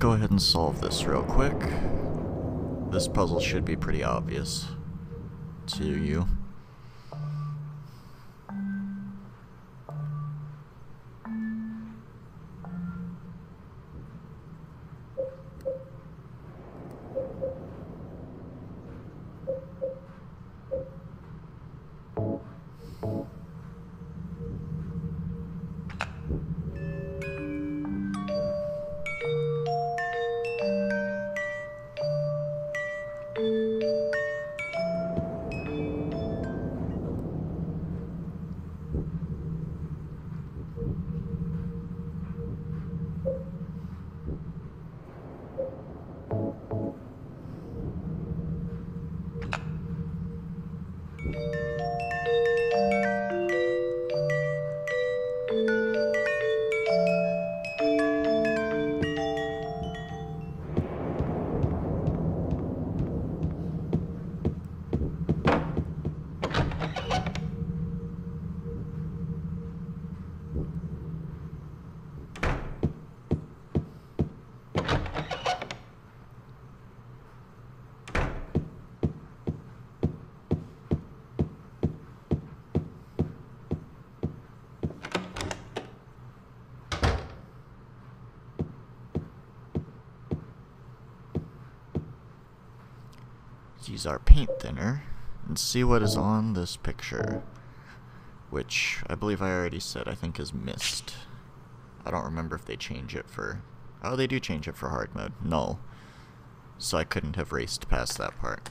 Go ahead and solve this real quick. This puzzle should be pretty obvious to you. Use our paint thinner and see what is on this picture. Which I believe I already said I think is mist. I don't remember if they change it for... Oh, they do change it for hard mode. Null. So I couldn't have raced past that part.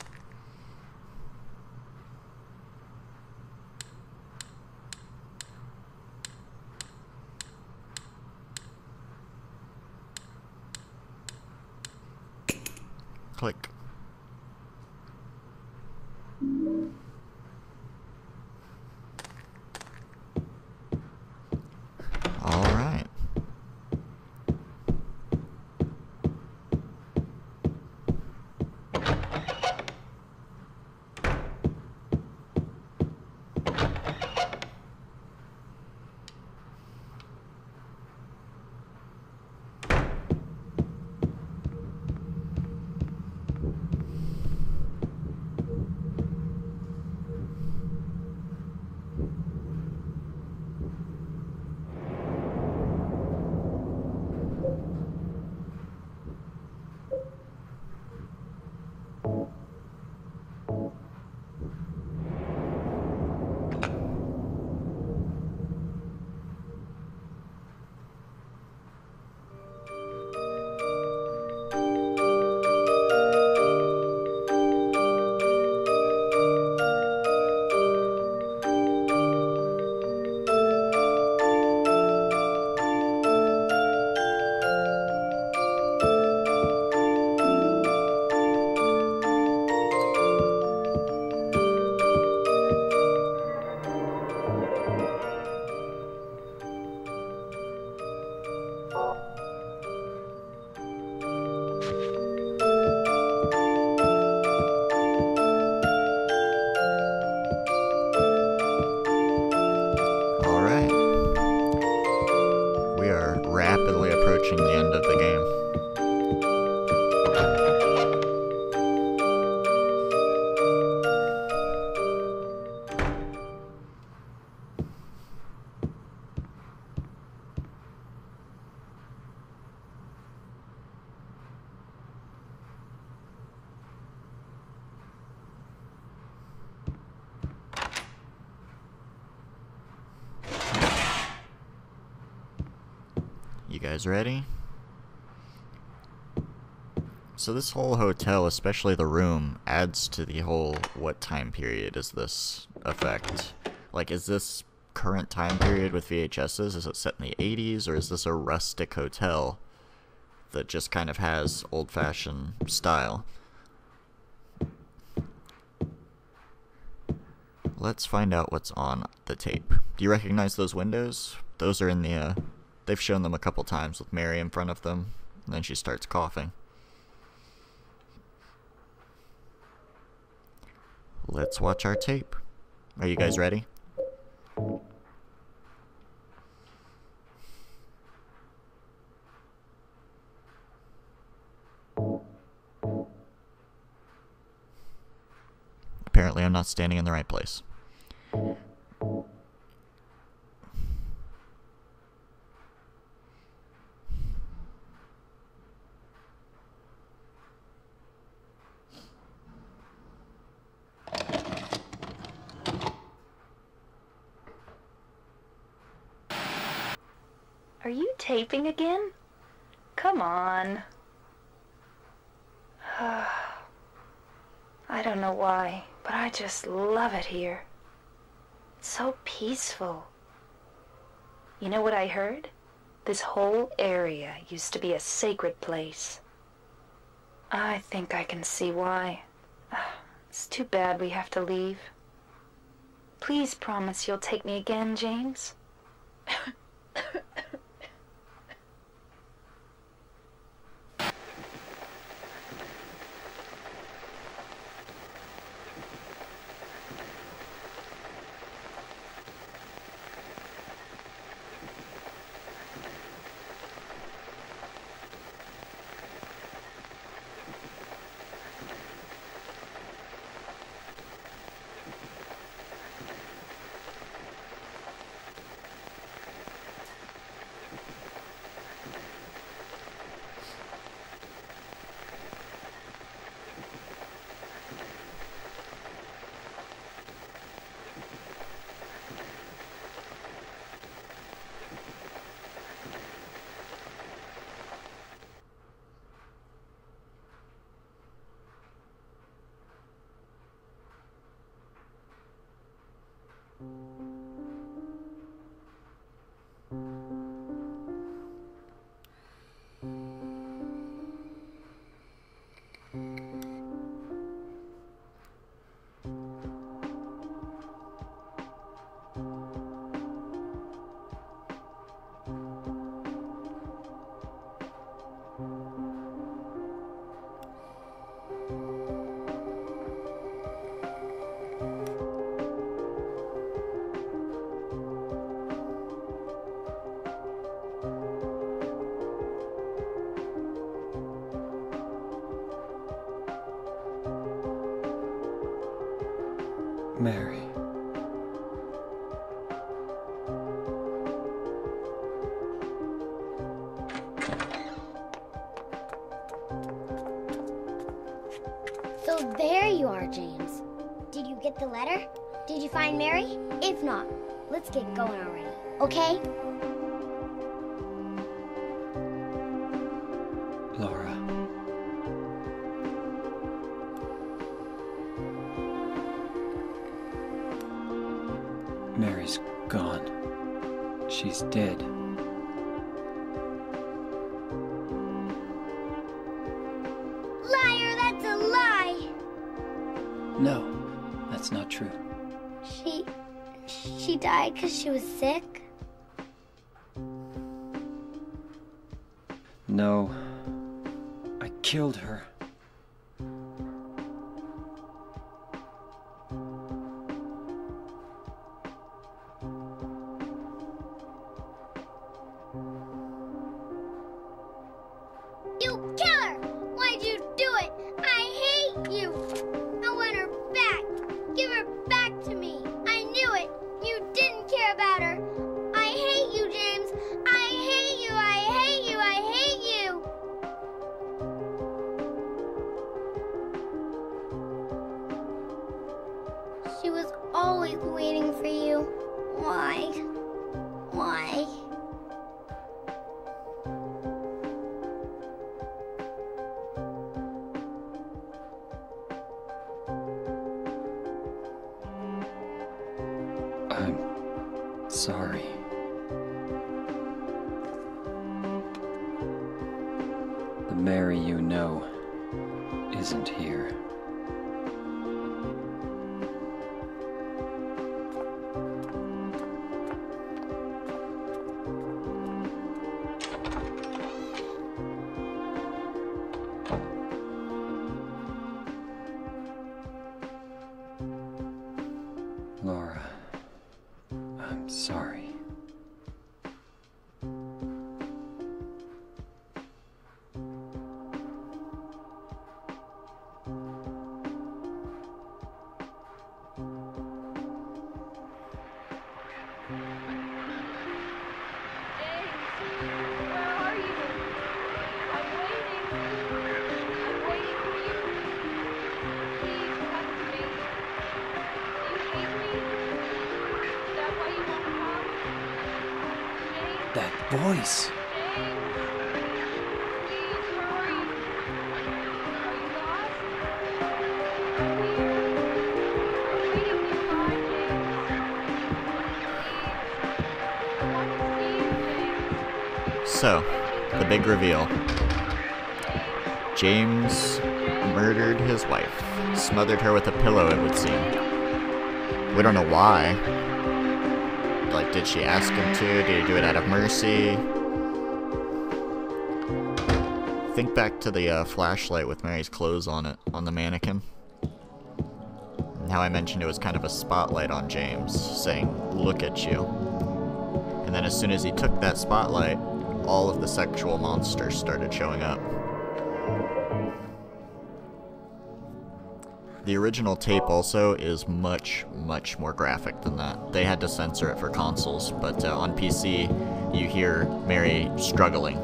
Rapidly approaching the end of the game. Guys ready? So this whole hotel, especially the room, adds to the whole what time period is this effect? Like is this current time period with VHSs? Is it set in the 80s or is this a rustic hotel that just kind of has old-fashioned style? Let's find out what's on the tape. Do you recognize those windows? Those are in the uh, They've shown them a couple times with Mary in front of them, and then she starts coughing. Let's watch our tape. Are you guys oh. ready? Apparently I'm not standing in the right place. Are you taping again? Come on. I don't know why, but I just love it here. It's so peaceful. You know what I heard? This whole area used to be a sacred place. I think I can see why. It's too bad we have to leave. Please promise you'll take me again, James. James. Did you get the letter? Did you find Mary? If not, let's get going already, okay? No, that's not true. She. she died because she was sick? No. I killed her. Voice? So, the big reveal. James murdered his wife, smothered her with a pillow, it would seem. We don't know why. Did she ask him to? Did he do it out of mercy? Think back to the uh, flashlight with Mary's clothes on it, on the mannequin. And how I mentioned it was kind of a spotlight on James, saying, look at you. And then as soon as he took that spotlight, all of the sexual monsters started showing up. The original tape also is much, much more graphic than that. They had to censor it for consoles, but uh, on PC, you hear Mary struggling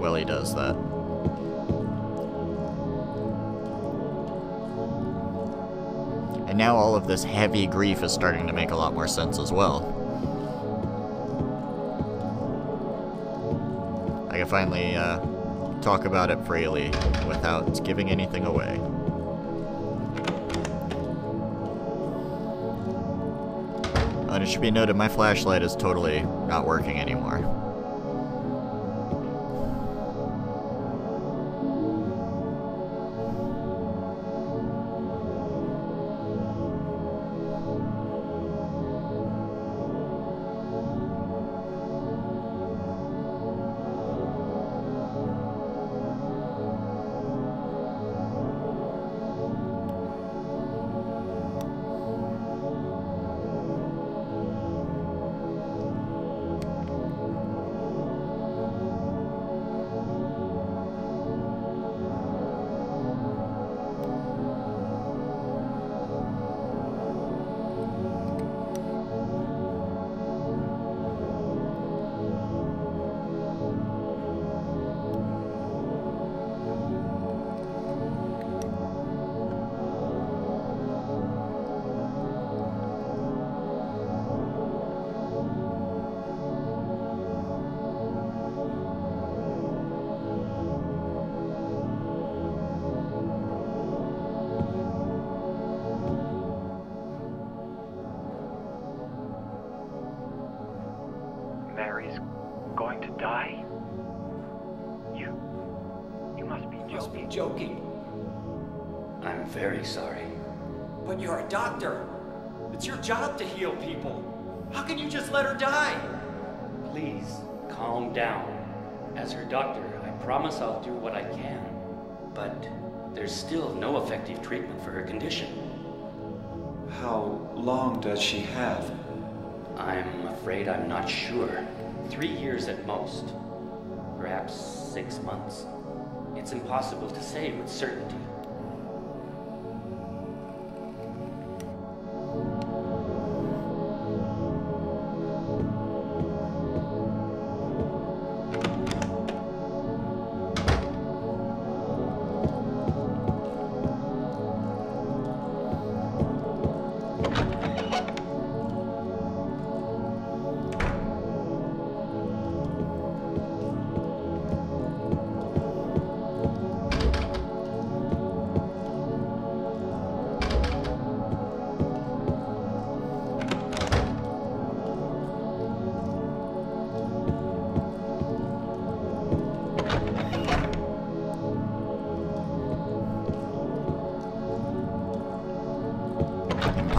while he does that. And now all of this heavy grief is starting to make a lot more sense as well. I can finally uh, talk about it freely without giving anything away. It should be noted, my flashlight is totally not working anymore. Very sorry. But you're a doctor. It's your job to heal people. How can you just let her die? Please, calm down. As her doctor, I promise I'll do what I can. But there's still no effective treatment for her condition. How long does she have? I'm afraid I'm not sure. Three years at most. Perhaps six months. It's impossible to say with certainty.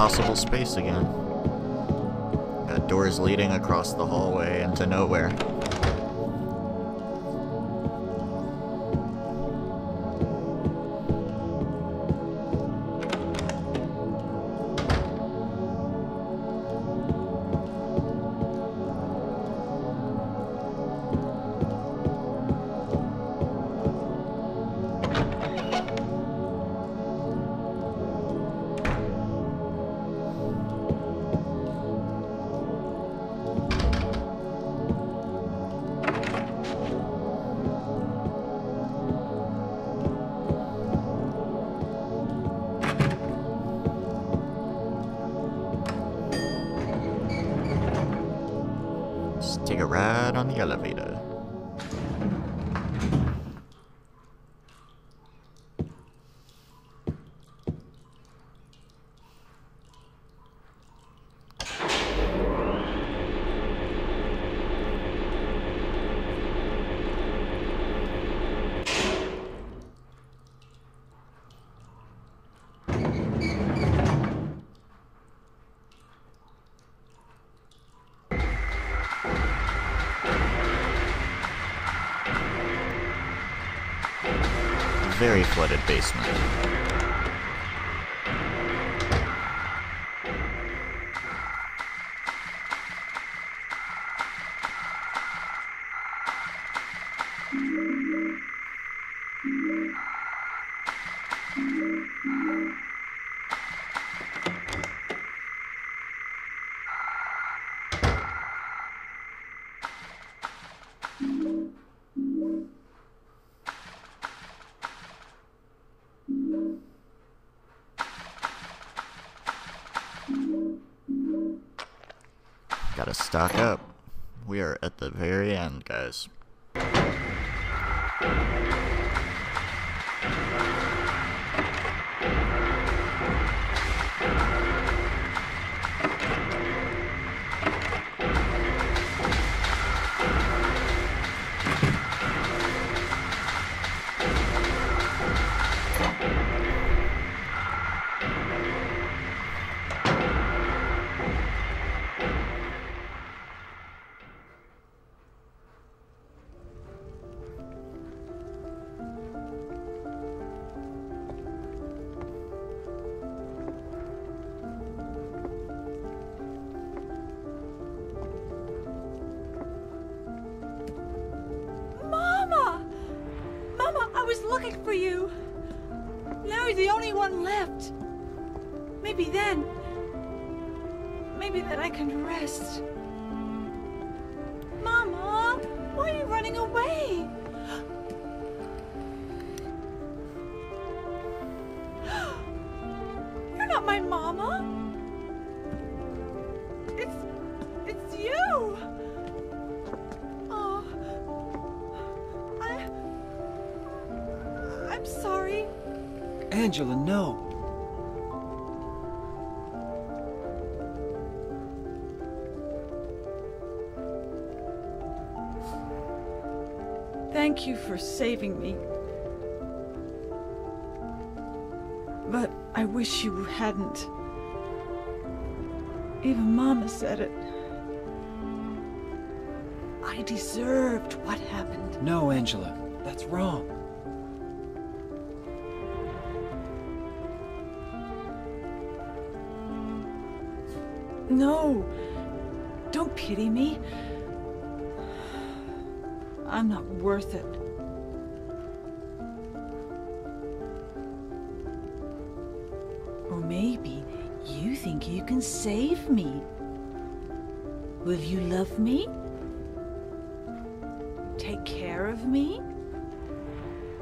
Impossible space again. Got doors leading across the hallway into nowhere. Very flooded basement. End, Maybe then. Maybe then I can rest. Mama, why are you running away? You're not my mama. It's. It's you. Oh. I. I'm sorry. Angela, no. Thank you for saving me. But I wish you hadn't. Even Mama said it. I deserved what happened. No, Angela. That's wrong. No. Don't pity me. I'm not worth it. Or maybe you think you can save me. Will you love me? Take care of me?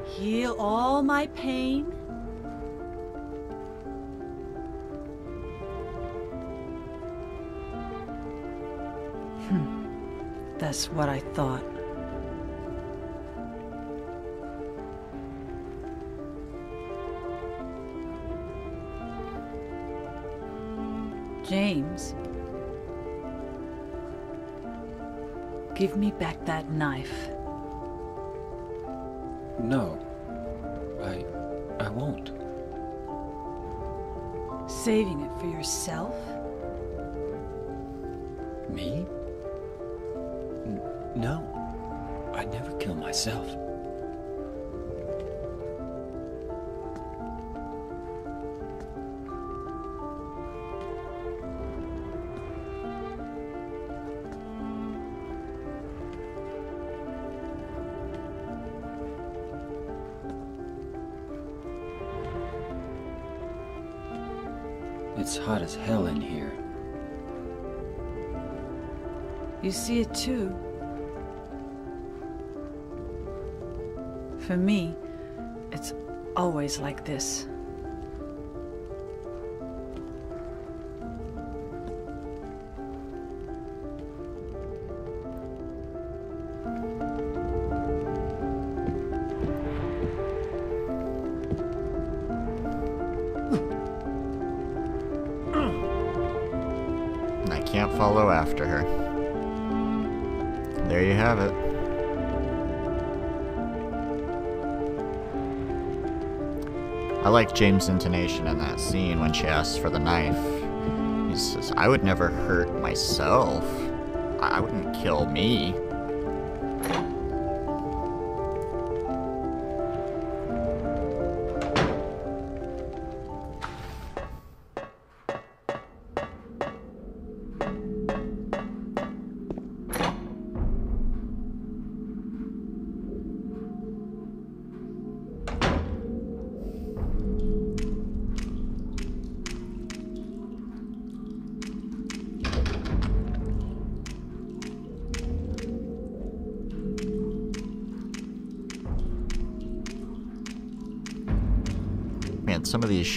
Heal all my pain? Hmm. That's what I thought. James. Give me back that knife. No. I. I won't. Saving it for yourself? Me? N- no. I'd never kill myself. It's hot as hell in here. You see it too. For me, it's always like this. Like James' intonation in that scene when she asks for the knife. He says, I would never hurt myself. I wouldn't kill me.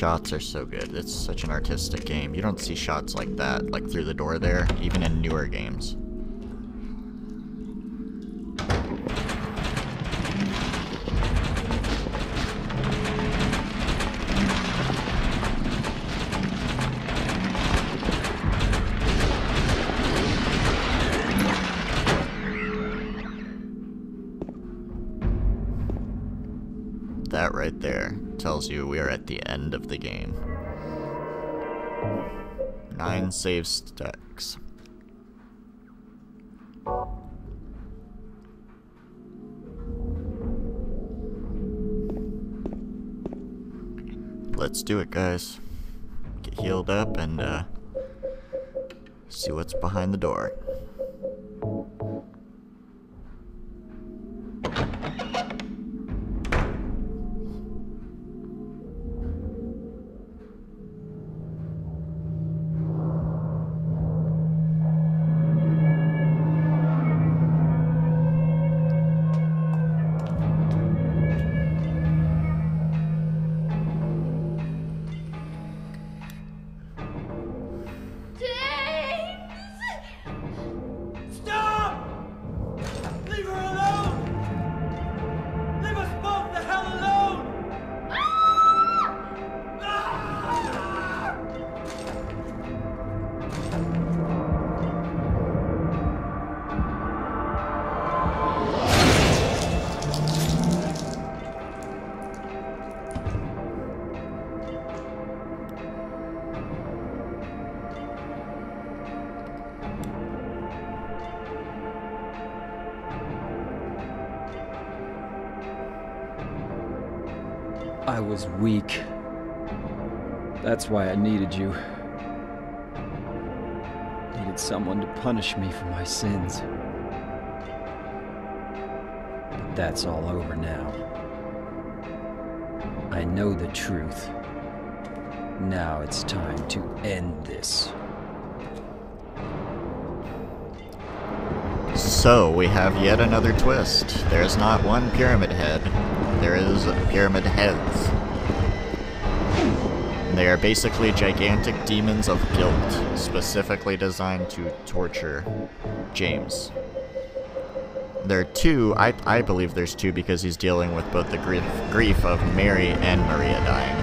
Shots are so good. It's such an artistic game. You don't see shots like that, like through the door there, even in newer games. That right there tells you we are at the end of the game. Nine save stacks. Let's do it, guys. Get healed up and uh, see what's behind the door. I was weak. That's why I needed you. Needed someone to punish me for my sins. But that's all over now. I know the truth. Now it's time to end this. So, we have yet another twist. There is not one pyramid head, there is pyramid heads. They are basically gigantic demons of guilt, specifically designed to torture James. There are two, I, I believe there's two because he's dealing with both the grief, grief of Mary and Maria dying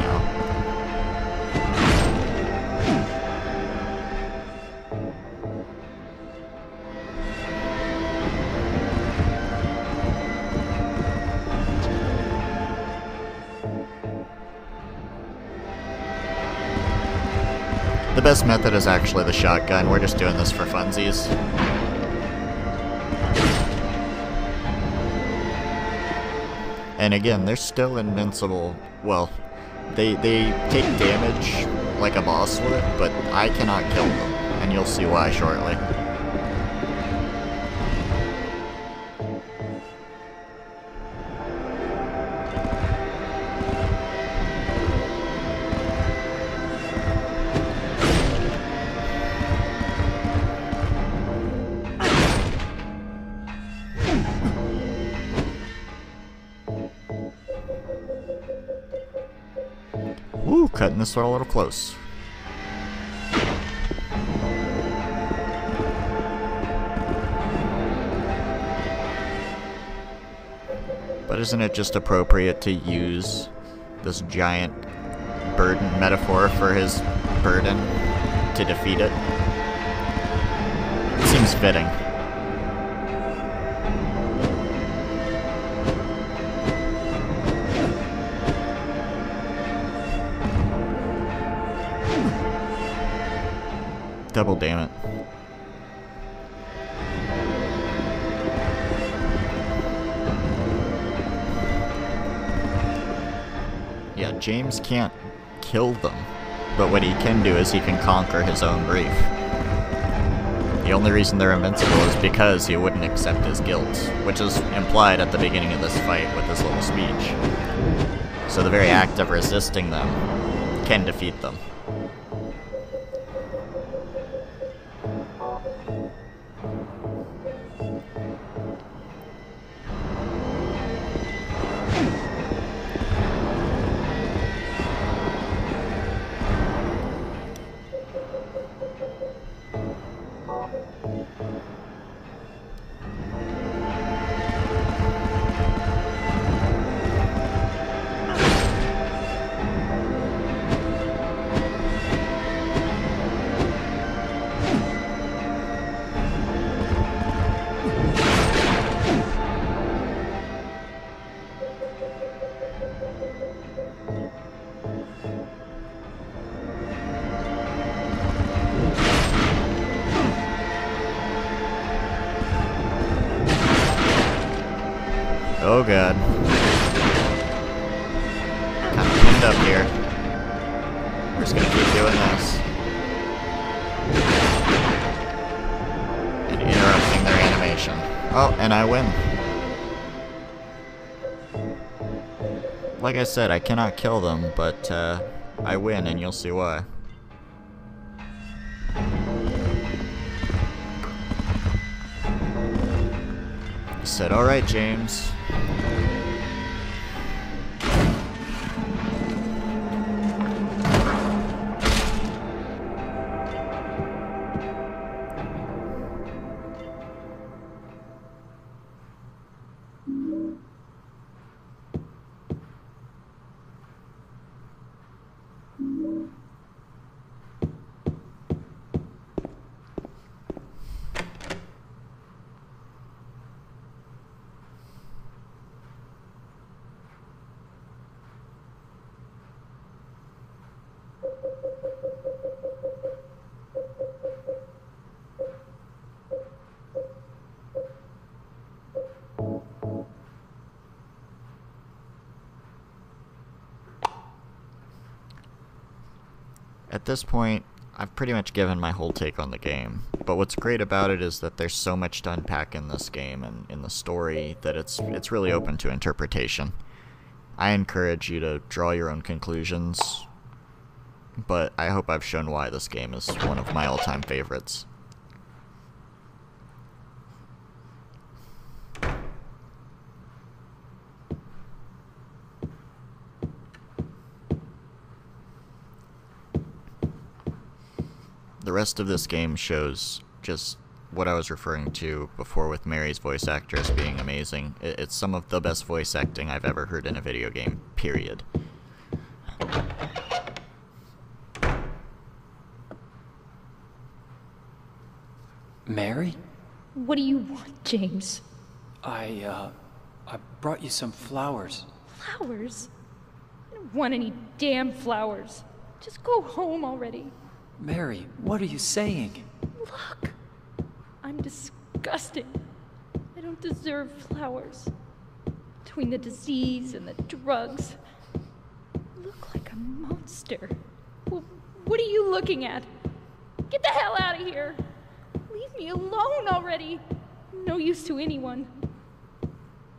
best method is actually the shotgun. We're just doing this for funsies. And again, they're still invincible. Well, they they take damage like a boss would, but I cannot kill them, and you'll see why shortly. One a little close. But isn't it just appropriate to use this giant burden metaphor for his burden to defeat it? seems fitting. Double damn it. Yeah, James can't kill them, but what he can do is he can conquer his own grief. The only reason they're invincible is because he wouldn't accept his guilt, which is implied at the beginning of this fight with his little speech. So the very act of resisting them can defeat them. And I win. Like I said, I cannot kill them, but uh, I win and you'll see why. Said, alright, James. At this point, I've pretty much given my whole take on the game. But what's great about it is that there's so much to unpack in this game and in the story that it's it's really open to interpretation. I encourage you to draw your own conclusions, but I hope I've shown why this game is one of my all-time favorites. the rest of this game shows just what I was referring to before with Mary's voice actress being amazing. It's some of the best voice acting I've ever heard in a video game, period. Mary? What do you want, James? I, uh, I brought you some flowers. Flowers? I don't want any damn flowers. Just go home already. Mary, what are you saying? Look, I'm disgusting. I don't deserve flowers. Between the disease and the drugs, I look like a monster. Well, what are you looking at? Get the hell out of here! Leave me alone already! No use to anyone.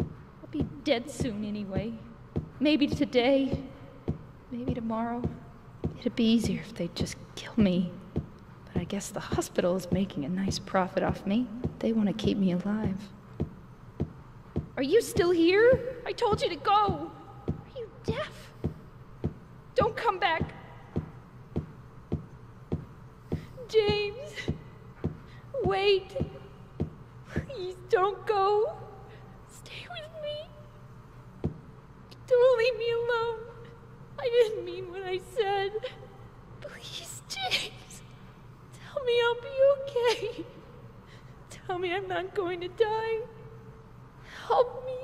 I'll be dead soon anyway. Maybe today, maybe tomorrow. It'd be easier if they'd just kill me. But I guess the hospital is making a nice profit off me. They want to keep me alive. Are you still here? I told you to go. Are you deaf? Don't come back. James, wait. Please don't go. Stay with me. Don't leave me alone. I didn't mean what I said. Please, James. Tell me I'll be okay. Tell me I'm not going to die. Help me.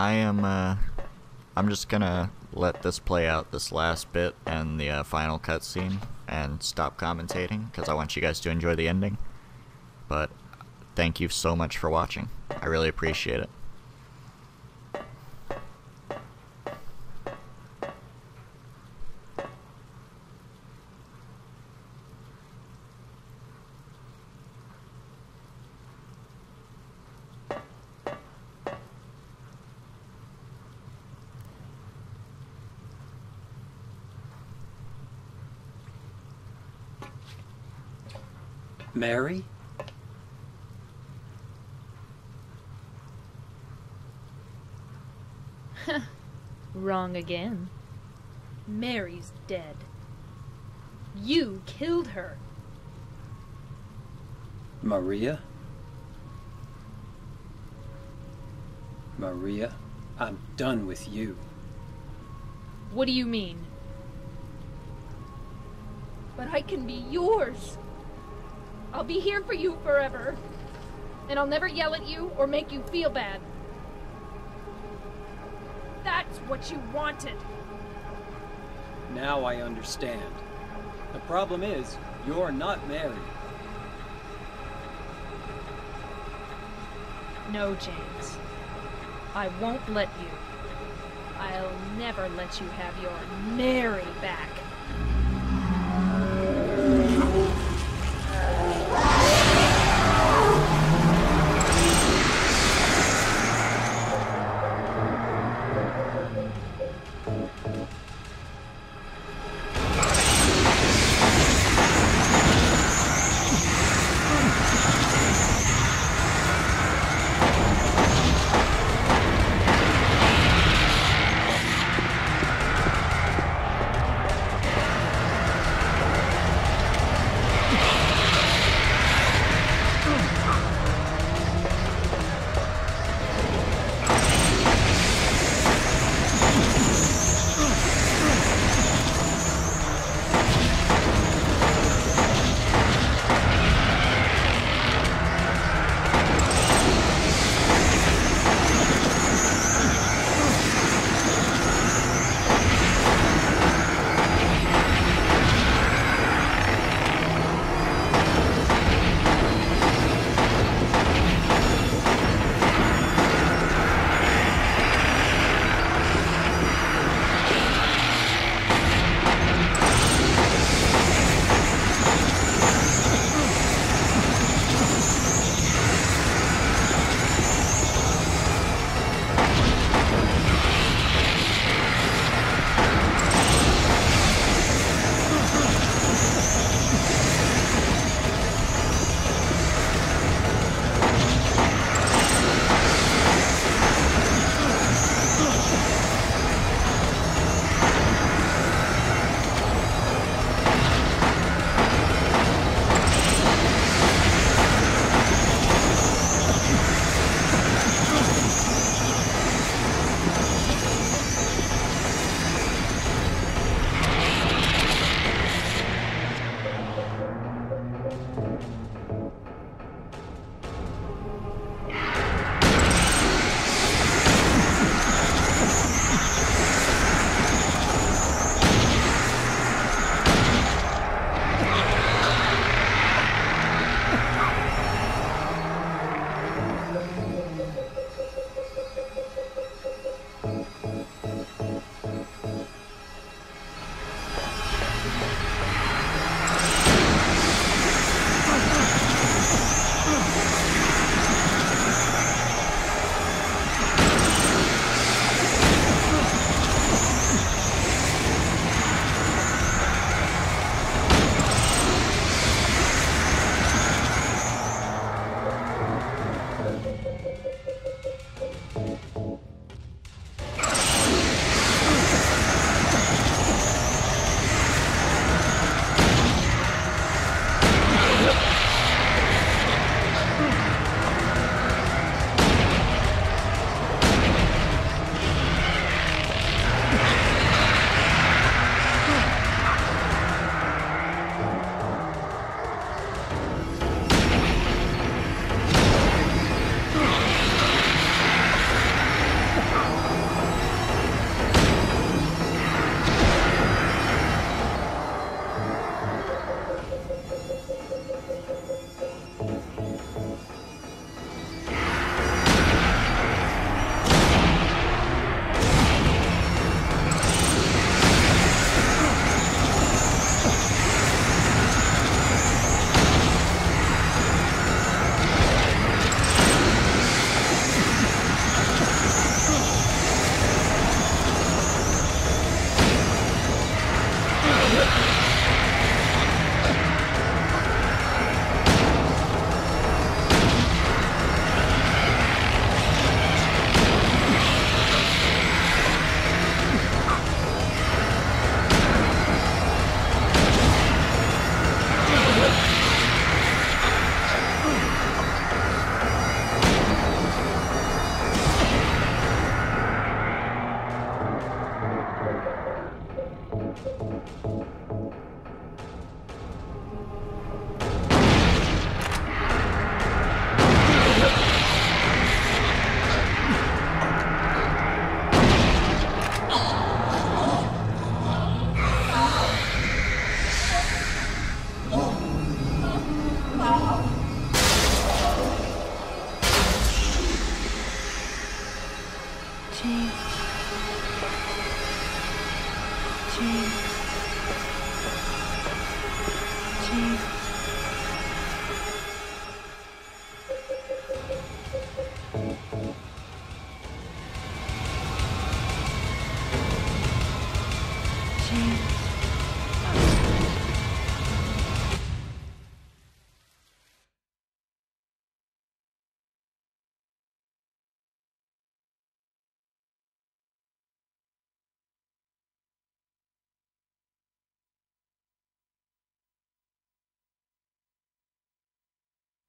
I am, uh, I'm just gonna let this play out, this last bit and the uh, final cutscene, and stop commentating, because I want you guys to enjoy the ending. But thank you so much for watching. I really appreciate it. Mary? Wrong again. Mary's dead. You killed her. Maria? Maria, I'm done with you. What do you mean? But I can be yours. I'll be here for you forever. And I'll never yell at you or make you feel bad. That's what you wanted. Now I understand. The problem is, you're not Mary. No, James. I won't let you. I'll never let you have your Mary back.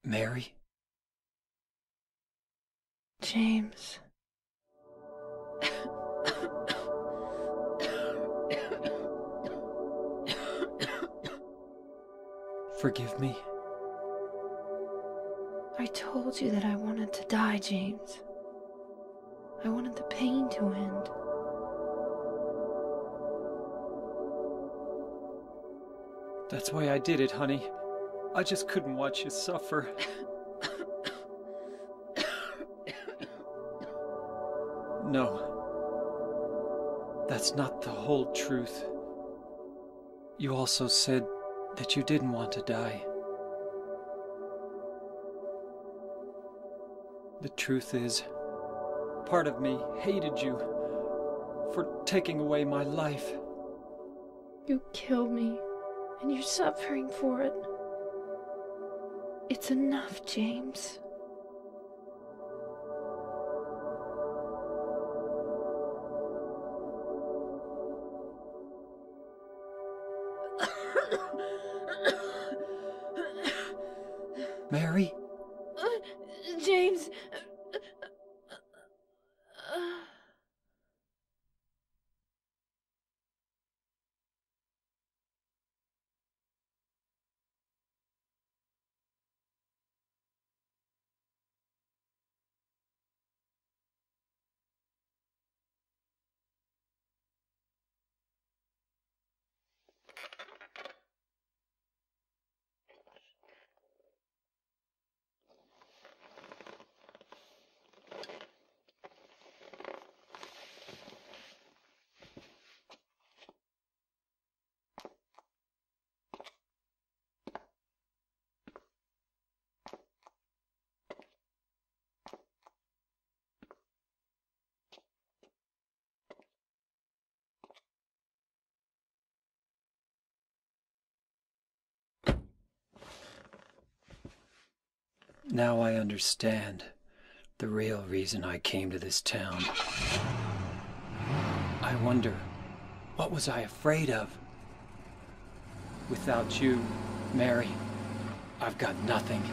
Mary? James. Forgive me. I told you that I wanted to die, James. I wanted the pain to end. That's why I did it, honey. I just couldn't watch you suffer. no. That's not the whole truth. You also said that you didn't want to die. The truth is, part of me hated you for taking away my life. You killed me, and you're suffering for it. It's enough, James. Now I understand the real reason I came to this town. I wonder, what was I afraid of? Without you, Mary, I've got nothing.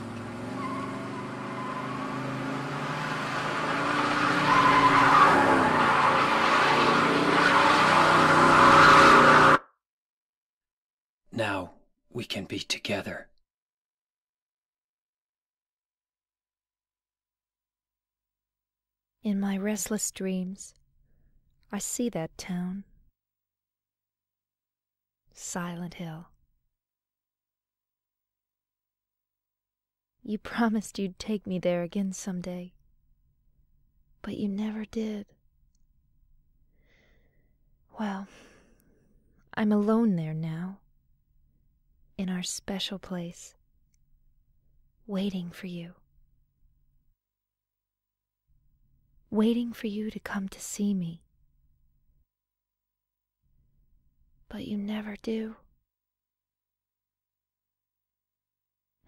Now we can be together. In my restless dreams, I see that town. Silent Hill. You promised you'd take me there again someday. But you never did. Well, I'm alone there now. In our special place. Waiting for you. Waiting for you to come to see me. But you never do.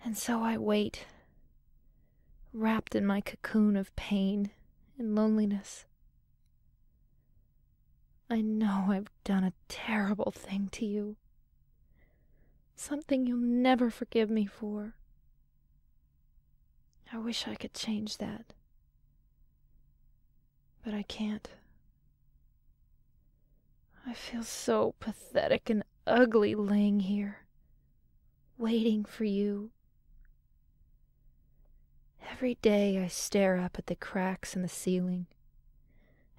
And so I wait, wrapped in my cocoon of pain and loneliness. I know I've done a terrible thing to you. Something you'll never forgive me for. I wish I could change that. But I can't. I feel so pathetic and ugly laying here, waiting for you. Every day I stare up at the cracks in the ceiling,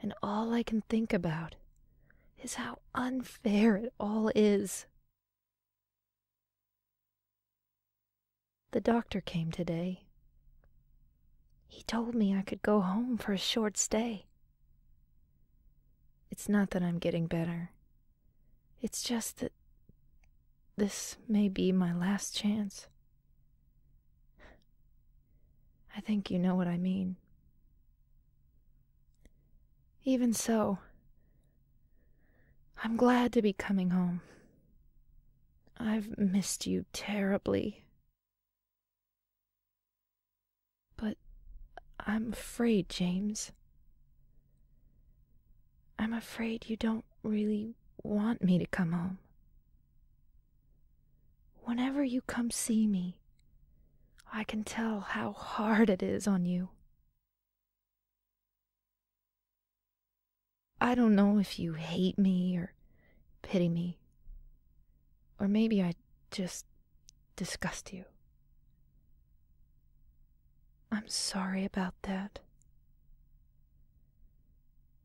and all I can think about is how unfair it all is. The doctor came today. He told me I could go home for a short stay. It's not that I'm getting better. It's just that this may be my last chance. I think you know what I mean. Even so, I'm glad to be coming home. I've missed you terribly. But I'm afraid, James. I'm afraid you don't really want me to come home. Whenever you come see me, I can tell how hard it is on you. I don't know if you hate me or pity me, or maybe I just disgust you. I'm sorry about that.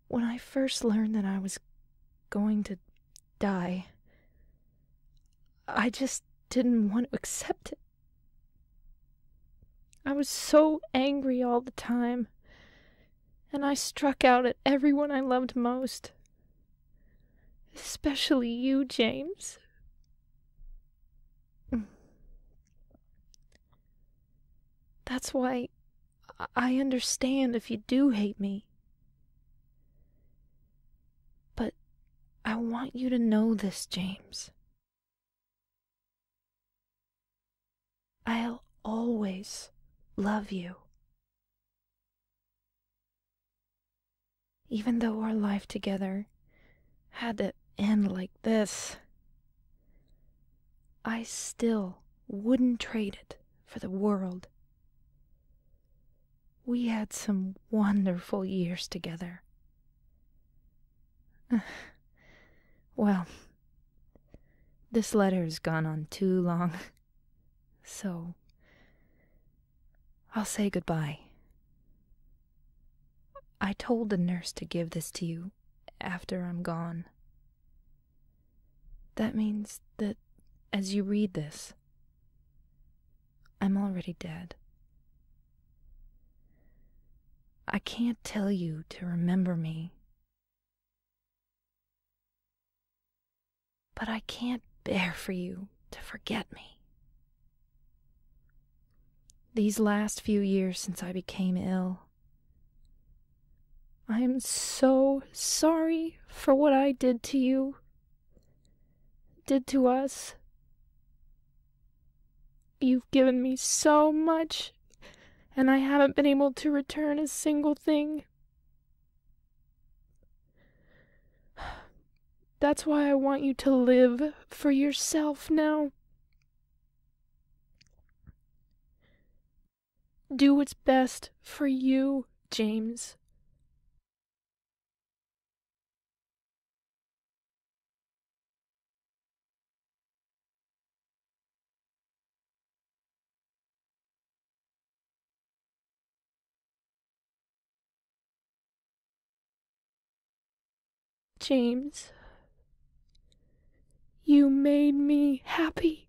When I first learned that I was going to die, I just didn't want to accept it. I was so angry all the time, and I struck out at everyone I loved most. Especially you, James. That's why I understand if you do hate me. I want you to know this, James. I'll always love you. Even though our life together had to end like this, I still wouldn't trade it for the world. We had some wonderful years together. well, this letter has gone on too long, so I'll say goodbye. I told the nurse to give this to you after I'm gone. That means that as you read this, I'm already dead. I can't tell you to remember me, but I can't bear for you to forget me. These last few years since I became ill, I am so sorry for what I did to you, did to us. You've given me so much, and I haven't been able to return a single thing. That's why I want you to live for yourself now. Do what's best for you, James. James, you made me happy.